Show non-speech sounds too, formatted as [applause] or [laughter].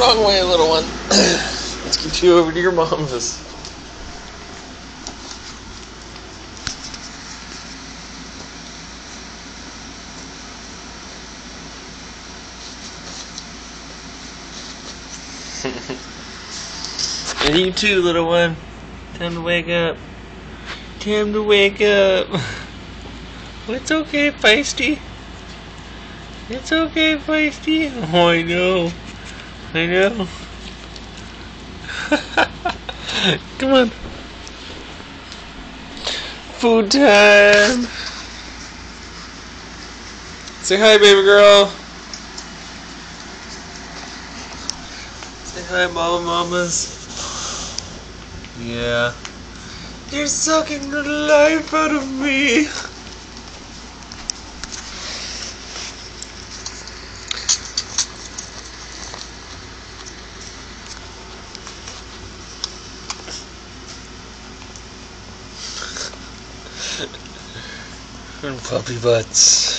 Wrong way, little one. [coughs] Let's get you over to your mom's. [laughs] and you too, little one. Time to wake up. Time to wake up. [laughs] It's okay, Feisty. It's okay, Feisty. Oh, I know. I know. [laughs] Come on. Food time. Say hi, baby girl. Say hi, mama mamas. Yeah. They're sucking the life out of me. And puppy butts.